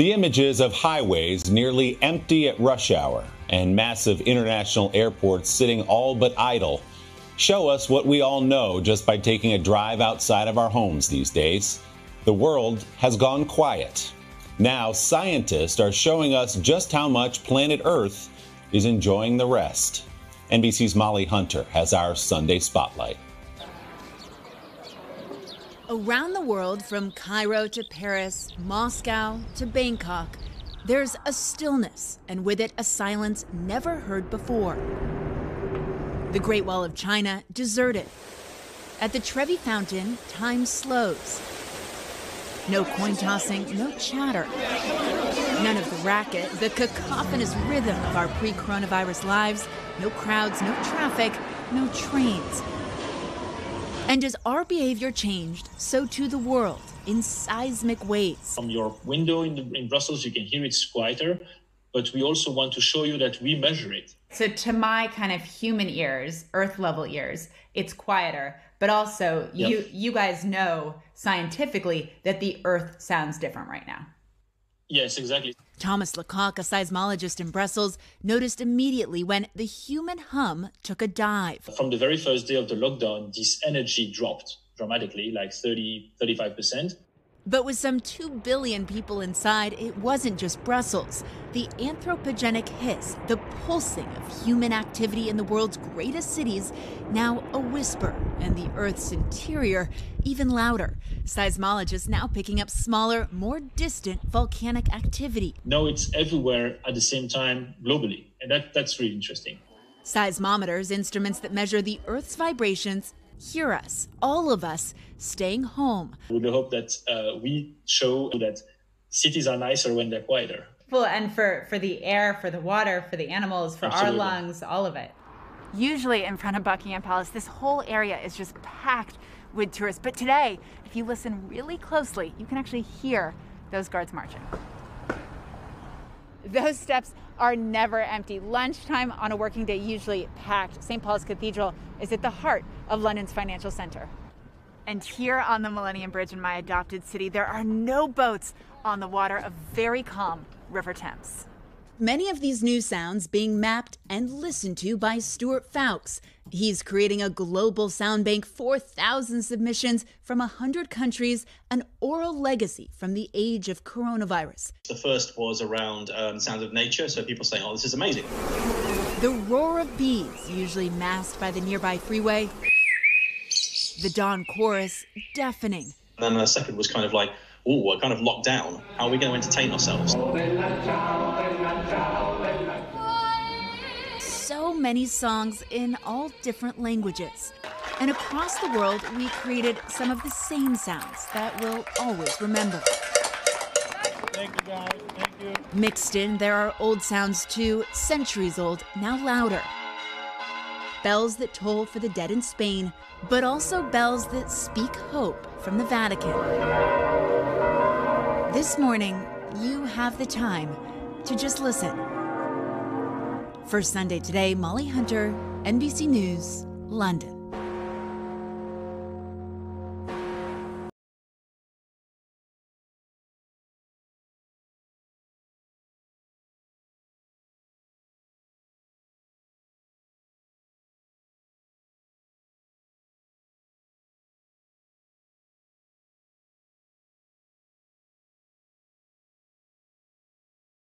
The images of highways nearly empty at rush hour and massive international airports sitting all but idle show us what we all know just by taking a drive outside of our homes these days. The world has gone quiet. Now, scientists are showing us just how much planet Earth is enjoying the rest. NBC's Molly Hunter has our Sunday Spotlight. Around the world, from Cairo to Paris, Moscow to Bangkok, there's a stillness, and with it, a silence never heard before. The Great Wall of China deserted. At the Trevi Fountain, time slows. No coin tossing, no chatter. None of the racket, the cacophonous rhythm of our pre coronavirus lives. No crowds, no traffic, no trains. And as our behavior changed, so too the world in seismic ways. From your window in, the, in Brussels, you can hear it's quieter, but we also want to show you that we measure it. So, to my kind of human ears, earth level ears, it's quieter. But also, yep. you you guys know scientifically that the Earth sounds different right now. Yes, exactly. Thomas Lecocq, a seismologist in Brussels, noticed immediately when the human hum took a dive. From the very first day of the lockdown, this energy dropped dramatically, like 30, 35%. But with some 2 billion people inside, it wasn't just Brussels. The anthropogenic hiss, the pulsing of human activity in the world's greatest cities, now a whisper, and the Earth's interior even louder. Seismologists now picking up smaller, more distant volcanic activity. No, it's everywhere at the same time globally, and that, that's really interesting. Seismometers, instruments that measure the Earth's vibrations, hear us, all of us, staying home. We hope that uh, we show that cities are nicer when they're quieter. Well, and for, for the air, for the water, for the animals, for Absolutely. our lungs, all of it. Usually in front of Buckingham Palace, this whole area is just packed with tourists. But today, if you listen really closely, you can actually hear those guards marching. Those steps are never empty. Lunchtime on a working day usually packed. St. Paul's Cathedral is at the heart of London's financial center. And here on the Millennium Bridge in my adopted city, there are no boats on the water, a very calm River Thames. Many of these new sounds being mapped and listened to by Stuart Fowkes. He's creating a global sound bank, 4,000 submissions from 100 countries, an oral legacy from the age of coronavirus. The first was around um, sounds of nature, so people saying, oh, this is amazing. The roar of bees, usually masked by the nearby freeway. The dawn chorus, deafening. And then the second was kind of like, oh, we're kind of locked down. How are we going to entertain ourselves? Many songs in all different languages. And across the world, we created some of the same sounds that we'll always remember. Thank you, guys. Thank you. Mixed in, there are old sounds too, centuries old, now louder. Bells that toll for the dead in Spain, but also bells that speak hope from the Vatican. This morning, you have the time to just listen. For Sunday Today, Molly Hunter, NBC News, London.